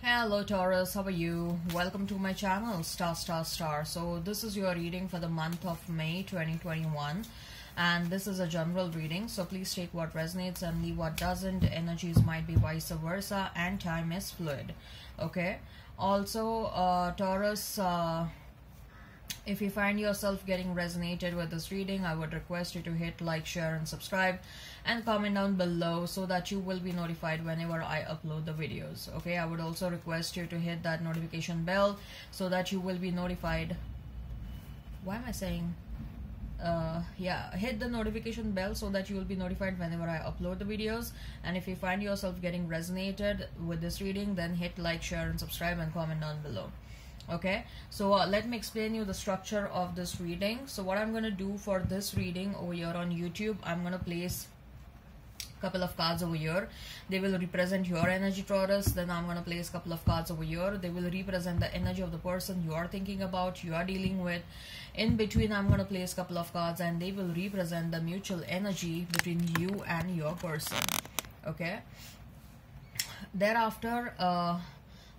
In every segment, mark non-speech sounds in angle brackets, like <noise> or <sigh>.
Hello Taurus, how are you? Welcome to my channel Staar Staar Staar. So this is your reading for the month of May 2021 and this is a general reading so please take what resonates and leave what doesn't. Energies might be vice versa and time is fluid. Okay. Also uh, Taurus uh, if you find yourself getting resonated with this reading, I would request you to hit like, share and subscribe and comment down below so that you will be notified whenever I upload the videos. Okay, I would also request you to hit that notification bell so that you will be notified. Why am I saying? Uh, yeah, hit the notification bell so that you will be notified whenever I upload the videos. And if you find yourself getting resonated with this reading, then hit like, share and subscribe and comment down below okay? So uh, let me explain you the structure of this reading. So what i'm going to do for this reading over here on youtube i'm going to place a couple of cards over here. They will represent your energy taurus. Then i'm going to place a couple of cards over here. They will represent the energy of the person you are thinking about you are dealing with. In between i'm going to place a couple of cards and they will represent the mutual energy between you and your person. Okay? Thereafter uh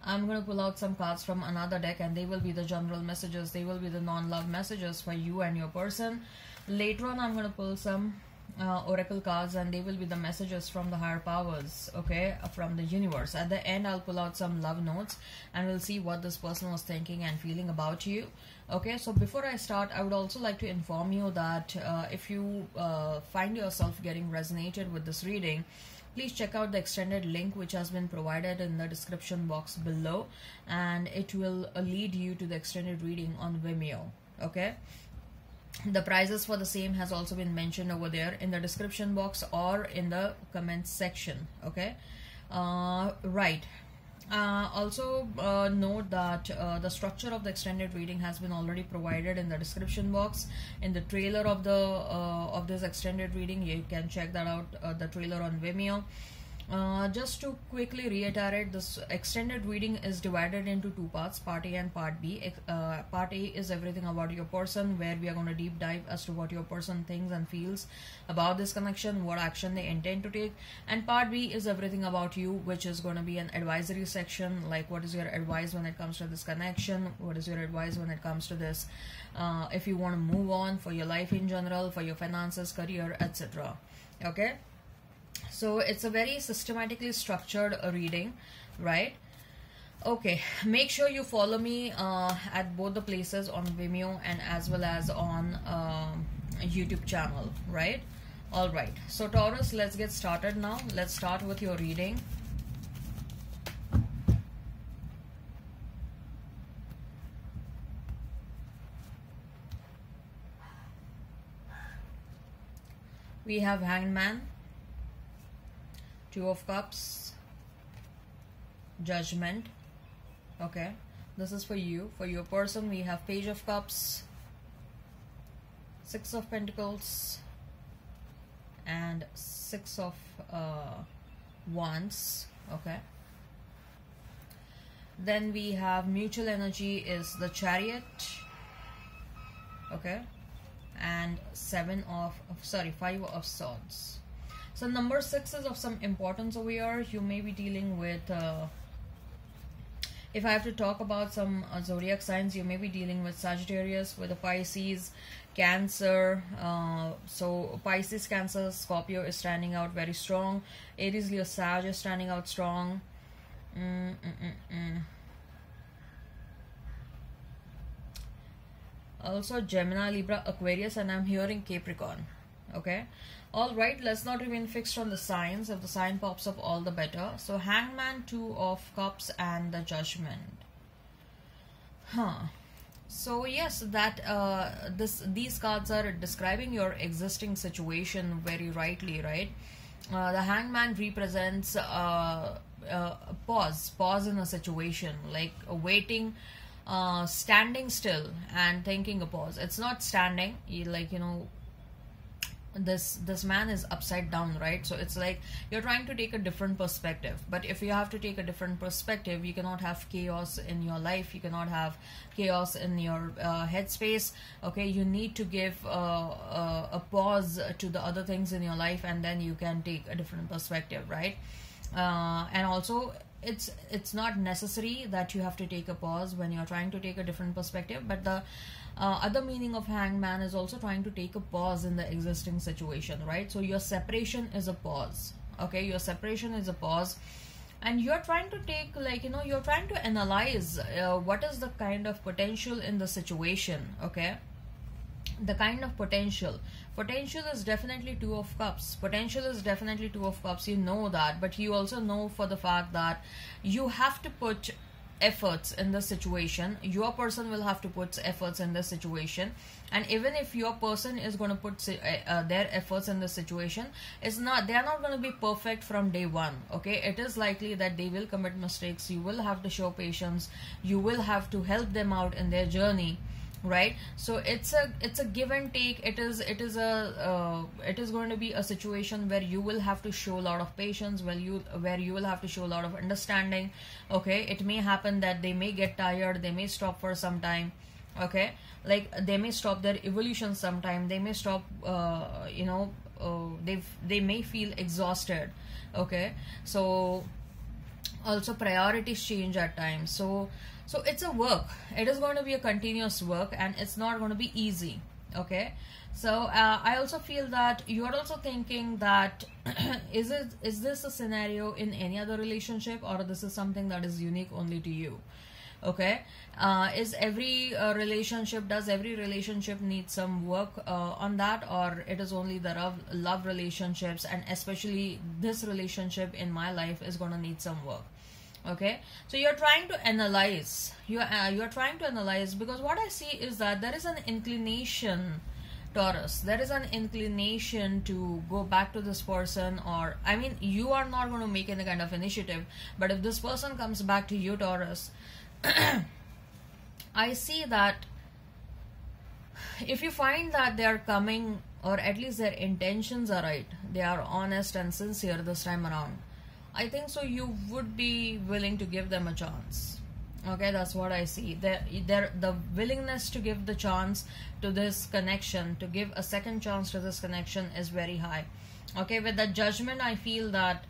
I'm going to pull out some cards from another deck and they will be the general messages. They will be the non-love messages for you and your person. Later on, I'm going to pull some uh, oracle cards and they will be the messages from the higher powers, okay, from the universe. At the end, I'll pull out some love notes and we'll see what this person was thinking and feeling about you. Okay, so before I start, I would also like to inform you that uh, if you uh, find yourself getting resonated with this reading, please check out the extended link which has been provided in the description box below and it will uh, lead you to the extended reading on Vimeo okay? The prices for the same has also been mentioned over there in the description box or in the comments section okay? Uh, right uh, also uh, note that uh, the structure of the extended reading has been already provided in the description box. In the trailer of the uh, of this extended reading you can check that out uh, the trailer on Vimeo uh, just to quickly reiterate, this extended reading is divided into two parts, part A and part B. Uh, part A is everything about your person, where we are going to deep dive as to what your person thinks and feels about this connection, what action they intend to take. And part B is everything about you, which is going to be an advisory section, like what is your advice when it comes to this connection, what is your advice when it comes to this, uh, if you want to move on for your life in general, for your finances, career, etc. Okay so it's a very systematically structured uh, reading right? Okay make sure you follow me uh, at both the places on Vimeo and as well as on uh, YouTube channel right? All right. So Taurus let's get started now. Let's start with your reading. We have hangman two of cups. Judgment. Okay. This is for you. For your person we have page of cups. Six of pentacles. And six of uh, wands. Okay. Then we have mutual energy is the chariot. Okay. And seven of sorry five of swords so number six is of some importance over here. You may be dealing with, uh, if I have to talk about some uh, zodiac signs, you may be dealing with Sagittarius, with a Pisces, Cancer. Uh, so Pisces, Cancer, Scorpio is standing out very strong. Aries, Leo, Sag is standing out strong. Mm -mm -mm, mm. also Gemini, Libra, Aquarius, and I'm hearing Capricorn. Okay, all right let's not remain fixed on the signs. If the sign pops up all the better. So hangman two of cups and the judgment. Huh. So yes that uh this these cards are describing your existing situation very rightly right? Uh, the hangman represents uh, uh, pause pause in a situation like waiting uh, standing still and thinking a pause. It's not standing you like you know this this man is upside down right? So it's like you're trying to take a different perspective. But if you have to take a different perspective you cannot have chaos in your life. You cannot have chaos in your uh, headspace. Okay you need to give uh, uh, a pause to the other things in your life and then you can take a different perspective right? Uh, and also it's it's not necessary that you have to take a pause when you're trying to take a different perspective. But the uh, other meaning of hangman is also trying to take a pause in the existing situation right? So your separation is a pause okay? Your separation is a pause. And you're trying to take like you know you're trying to analyze uh, what is the kind of potential in the situation okay? The kind of potential. Potential is definitely two of cups. Potential is definitely two of cups. You know that. But you also know for the fact that you have to put efforts in the situation your person will have to put efforts in the situation. And even if your person is going to put uh, uh, their efforts in the situation it's not they are not going to be perfect from day one okay? It is likely that they will commit mistakes. You will have to show patience. You will have to help them out in their journey right? So it's a it's a give and take. It is it is a uh, it is going to be a situation where you will have to show a lot of patience where you where you will have to show a lot of understanding okay? It may happen that they may get tired they may stop for some time okay? Like they may stop their evolution sometime they may stop uh, you know uh, they they may feel exhausted okay? So also priorities change at times. So so it's a work. It is going to be a continuous work and it's not going to be easy. Okay? So uh, i also feel that you are also thinking that <clears throat> is it is this a scenario in any other relationship or this is something that is unique only to you? Okay? Uh, is every uh, relationship does every relationship need some work uh, on that or it is only the love, love relationships and especially this relationship in my life is going to need some work okay? So you're trying to analyze. You're uh, you're trying to analyze because what i see is that there is an inclination taurus. There is an inclination to go back to this person or i mean you are not going to make any kind of initiative. But if this person comes back to you taurus <clears throat> i see that if you find that they are coming or at least their intentions are right they are honest and sincere this time around I think so you would be willing to give them a chance. Okay, that's what I see. There, there, the willingness to give the chance to this connection, to give a second chance to this connection is very high. Okay, with the judgment, I feel that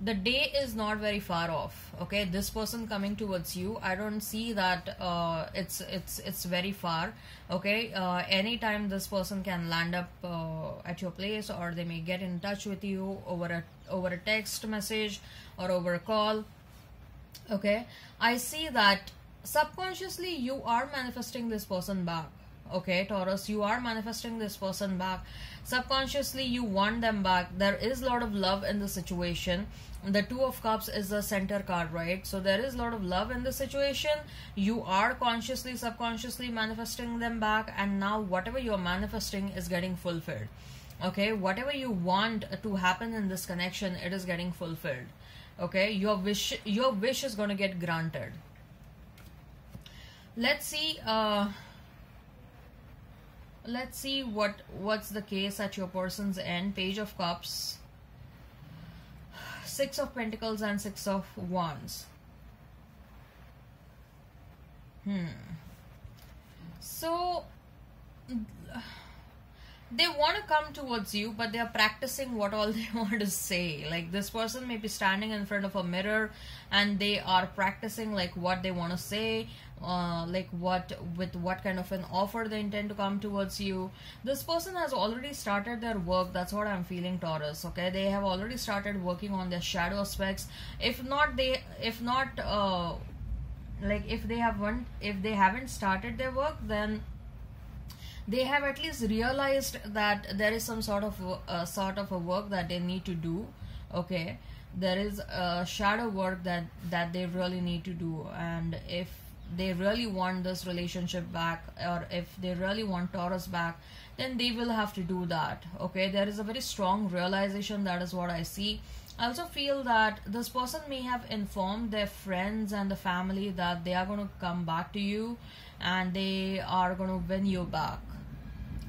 the day is not very far off okay? This person coming towards you i don't see that uh, it's it's it's very far okay? Uh, anytime this person can land up uh, at your place or they may get in touch with you over a over a text message or over a call okay? I see that subconsciously you are manifesting this person back okay taurus you are manifesting this person back. Subconsciously you want them back. There is a lot of love in the situation. The two of cups is the center card right? So there is a lot of love in the situation. You are consciously subconsciously manifesting them back and now whatever you're manifesting is getting fulfilled. Okay whatever you want to happen in this connection it is getting fulfilled. Okay your wish your wish is going to get granted. Let's see uh let's see what what's the case at your person's end page of cups Six of Pentacles and Six of Wands. Hmm. So, they want to come towards you, but they are practicing what all <laughs> they want to say. Like, this person may be standing in front of a mirror and they are practicing, like, what they want to say uh, like what with what kind of an offer they intend to come towards you. This person has already started their work. That's what i'm feeling taurus okay? They have already started working on their shadow aspects. If not they if not uh, like if they haven't if they haven't started their work then they have at least realized that there is some sort of uh, sort of a work that they need to do okay? There is a shadow work that that they really need to do. And if they really want this relationship back or if they really want Taurus back, then they will have to do that. Okay, there is a very strong realization that is what I see. I also feel that this person may have informed their friends and the family that they are going to come back to you and they are going to win you back.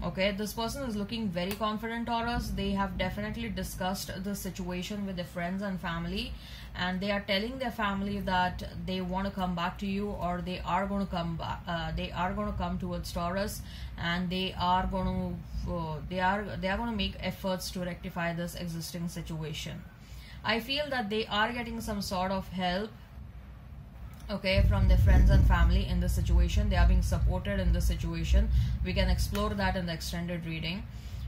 okay this person is looking very confident taurus they have definitely discussed the situation with their friends and family and they are telling their family that they want to come back to you or they are going to come back uh, they are going to come towards taurus and they are going to uh, they are they are going to make efforts to rectify this existing situation. I feel that they are getting some sort of help okay from their friends and family in this situation. They are being supported in this situation. We can explore that in the extended reading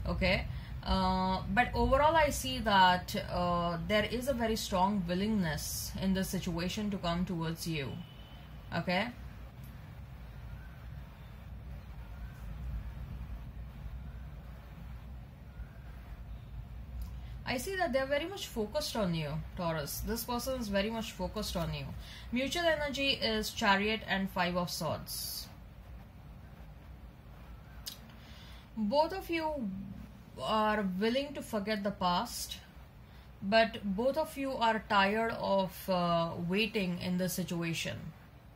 okay uh, but overall i see that uh, there is a very strong willingness in this situation to come towards you okay I see that they're very much focused on you, Taurus. This person is very much focused on you. Mutual energy is Chariot and Five of Swords. Both of you are willing to forget the past, but both of you are tired of uh, waiting in this situation.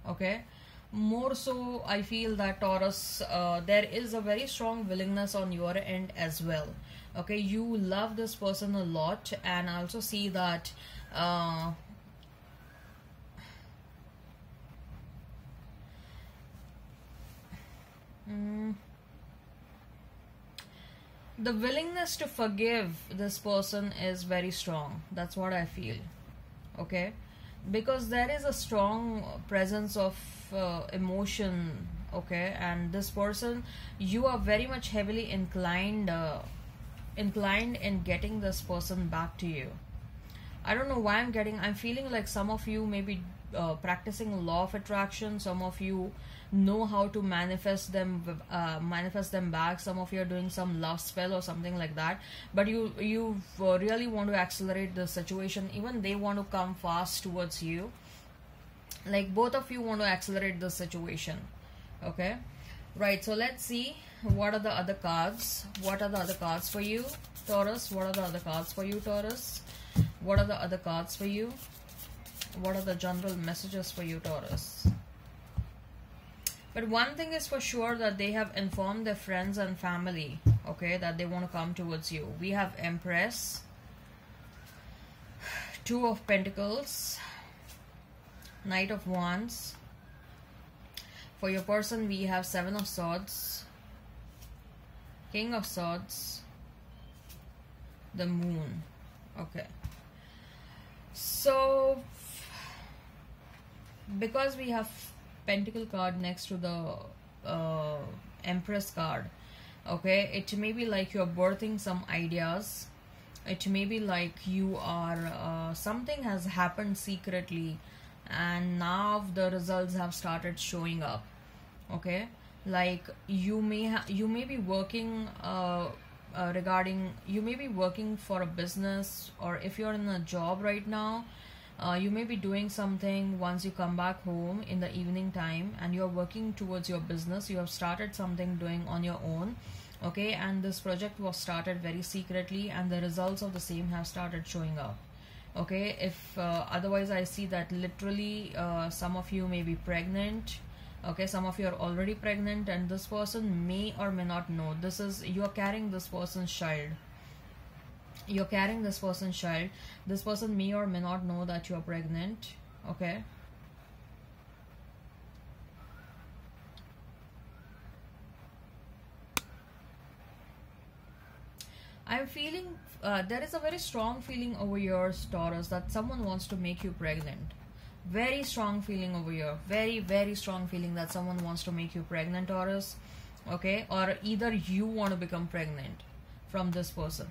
Okay? More so, I feel that Taurus, uh, there is a very strong willingness on your end as well okay you love this person a lot and I also see that uh, mm, the willingness to forgive this person is very strong. That's what I feel. Okay? Because there is a strong presence of uh, emotion okay? And this person you are very much heavily inclined uh, inclined in getting this person back to you. I don't know why i'm getting i'm feeling like some of you may be uh, practicing law of attraction. Some of you know how to manifest them uh, manifest them back. Some of you are doing some love spell or something like that. But you you uh, really want to accelerate the situation. Even they want to come fast towards you. Like both of you want to accelerate the situation. Okay? Right so let's see what are the other cards. What are the other cards for you taurus? What are the other cards for you taurus? What are the other cards for you what are the general messages for you taurus but one thing is for sure that they have informed their friends and family okay that they want to come towards you we have empress two of pentacles knight of wands for your person we have seven of swords King of Swords, the Moon. Okay. So, because we have Pentacle card next to the uh, Empress card, okay, it may be like you're birthing some ideas. It may be like you are, uh, something has happened secretly and now the results have started showing up. Okay like you may you may be working uh, uh, regarding you may be working for a business or if you're in a job right now uh, you may be doing something once you come back home in the evening time and you're working towards your business. You have started something doing on your own okay? And this project was started very secretly and the results of the same have started showing up okay? If uh, otherwise i see that literally uh, some of you may be pregnant okay? Some of you are already pregnant and this person may or may not know. This is you are carrying this person's child you're carrying this person's child. This person may or may not know that you're pregnant okay? I'm feeling uh, there is a very strong feeling over your Taurus that someone wants to make you pregnant. Very strong feeling over here. Very very strong feeling that someone wants to make you pregnant taurus okay? Or either you want to become pregnant from this person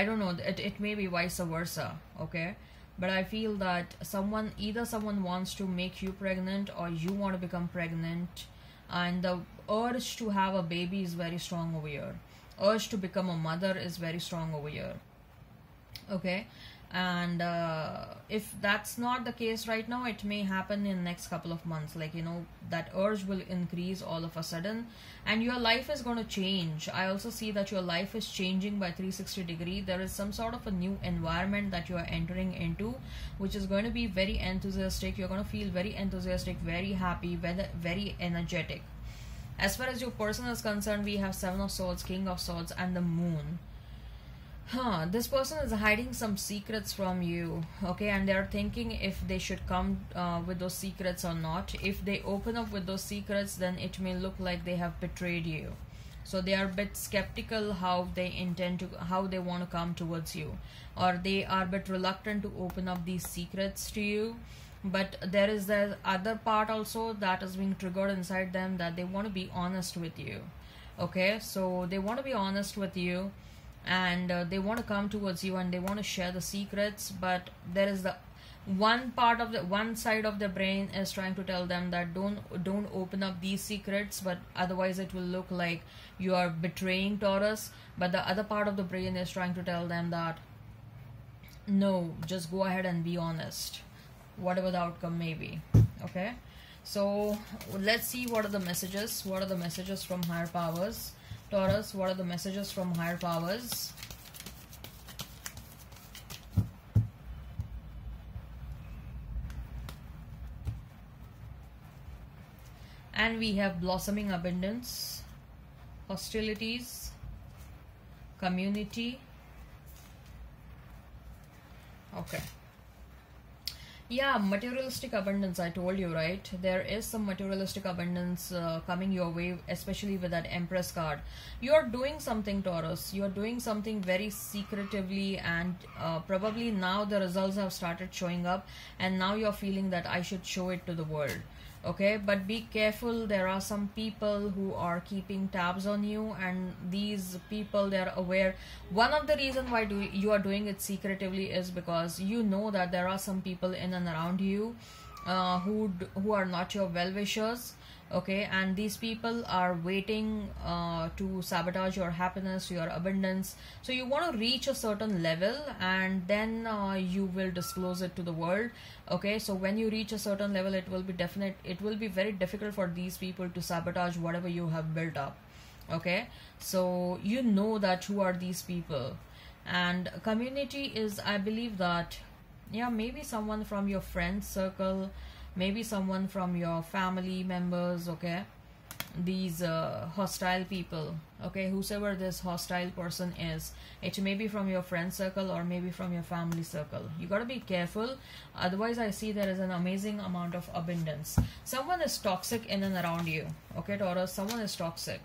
i don't know it, it may be vice versa okay? But i feel that someone either someone wants to make you pregnant or you want to become pregnant and the urge to have a baby is very strong over here. Urge to become a mother is very strong over here okay and uh, if that's not the case right now it may happen in next couple of months. Like you know that urge will increase all of a sudden. And your life is going to change. I also see that your life is changing by 360 degree. There is some sort of a new environment that you are entering into which is going to be very enthusiastic. You're going to feel very enthusiastic very happy very, very energetic. As far as your person is concerned we have seven of swords king of swords and the moon huh this person is hiding some secrets from you okay and they're thinking if they should come uh, with those secrets or not. If they open up with those secrets then it may look like they have betrayed you. So they are a bit skeptical how they intend to how they want to come towards you. Or they are a bit reluctant to open up these secrets to you. But there is the other part also that is being triggered inside them that they want to be honest with you okay? So they want to be honest with you and uh, they want to come towards you and they want to share the secrets but there is the one part of the one side of the brain is trying to tell them that don't don't open up these secrets but otherwise it will look like you are betraying taurus. But the other part of the brain is trying to tell them that no just go ahead and be honest. Whatever the outcome may be. Okay? So let's see what are the messages what are the messages from higher powers Taurus, what are the messages from higher powers? And we have blossoming abundance, hostilities, community. Okay yeah materialistic abundance i told you right? There is some materialistic abundance uh, coming your way especially with that empress card. You are doing something taurus. You are doing something very secretively and uh, probably now the results have started showing up and now you're feeling that i should show it to the world okay but be careful there are some people who are keeping tabs on you and these people they're aware. One of the reason why do you are doing it secretively is because you know that there are some people in and around you uh, who who are not your well wishers okay and these people are waiting uh, to sabotage your happiness your abundance. So you want to reach a certain level and then uh, you will disclose it to the world. Okay so when you reach a certain level it will be definite it will be very difficult for these people to sabotage whatever you have built up. Okay so you know that who are these people. And community is i believe that yeah maybe someone from your friend circle maybe someone from your family members okay? These uh, hostile people okay? Whosoever this hostile person is it may be from your friend circle or maybe from your family circle. You got to be careful. Otherwise i see there is an amazing amount of abundance. Someone is toxic in and around you okay taurus? Someone is toxic.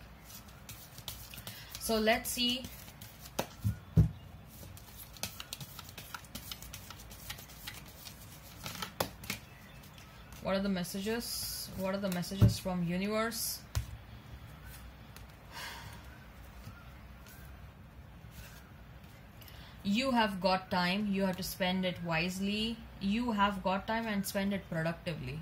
So let's see what are the messages? What are the messages from universe? You have got time. You have to spend it wisely. You have got time and spend it productively.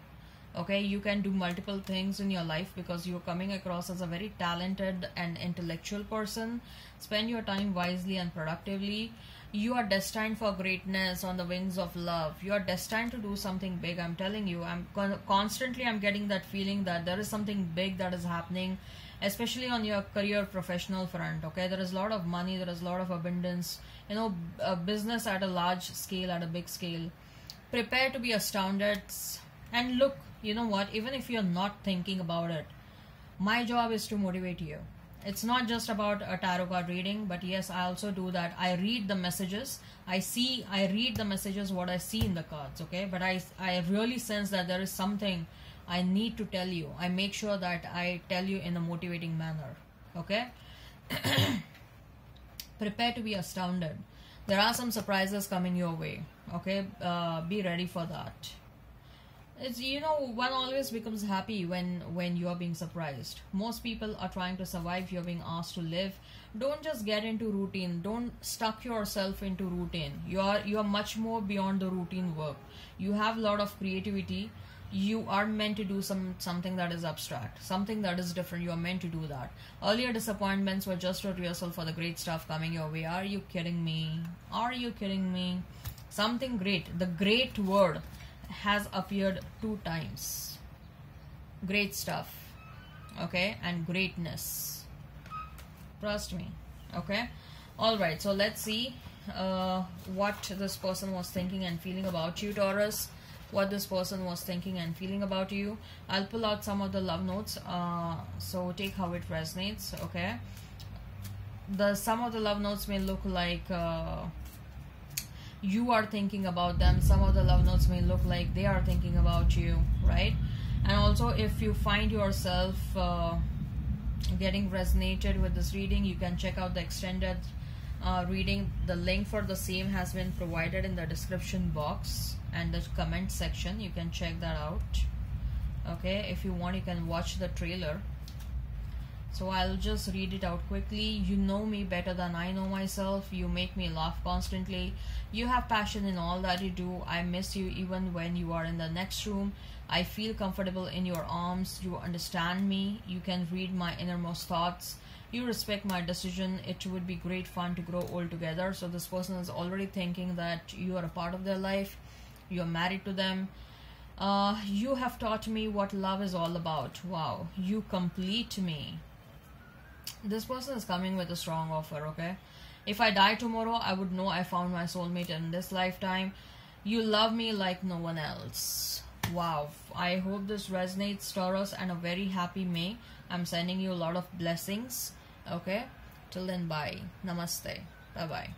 Okay? You can do multiple things in your life because you're coming across as a very talented and intellectual person. Spend your time wisely and productively you are destined for greatness on the wings of love. You are destined to do something big. I'm telling you i'm con- constantly i'm getting that feeling that there is something big that is happening especially on your career professional front okay? There is a lot of money there is a lot of abundance. You know business at a large scale at a big scale. Prepare to be astounded and look you know what? Even if you're not thinking about it my job is to motivate you it's not just about a tarot card reading but yes i also do that. I read the messages. I see i read the messages what i see in the cards okay? But i i really sense that there is something i need to tell you. I make sure that i tell you in a motivating manner okay? <clears throat> Prepare to be astounded. There are some surprises coming your way okay? Uh, be ready for that it's you know one always becomes happy when when you are being surprised. Most people are trying to survive you're being asked to live. Don't just get into routine. Don't stuck yourself into routine. You are you are much more beyond the routine work. You have a lot of creativity. You are meant to do some something that is abstract something that is different. You are meant to do that. Earlier disappointments were just a rehearsal for the great stuff coming your way. Are you kidding me? Are you kidding me? Something great. The great word has appeared two times. Great stuff. Okay and greatness. Trust me. Okay. All right so let's see uh, what this person was thinking and feeling about you taurus. What this person was thinking and feeling about you. I'll pull out some of the love notes uh, so take how it resonates okay? The some of the love notes may look like uh, you are thinking about them some of the love notes may look like they are thinking about you right? And also if you find yourself uh, getting resonated with this reading you can check out the extended uh, reading. The link for the same has been provided in the description box and the comment section. You can check that out. Okay? If you want you can watch the trailer so I'll just read it out quickly. You know me better than I know myself. You make me laugh constantly. You have passion in all that you do. I miss you even when you are in the next room. I feel comfortable in your arms. You understand me. You can read my innermost thoughts. You respect my decision. It would be great fun to grow old together. So this person is already thinking that you are a part of their life. You are married to them. Uh, you have taught me what love is all about. Wow. You complete me this person is coming with a strong offer okay? If i die tomorrow i would know i found my soulmate in this lifetime. You love me like no one else. Wow. I hope this resonates taurus and a very happy may. I'm sending you a lot of blessings okay? Till then bye. Namaste. Bye bye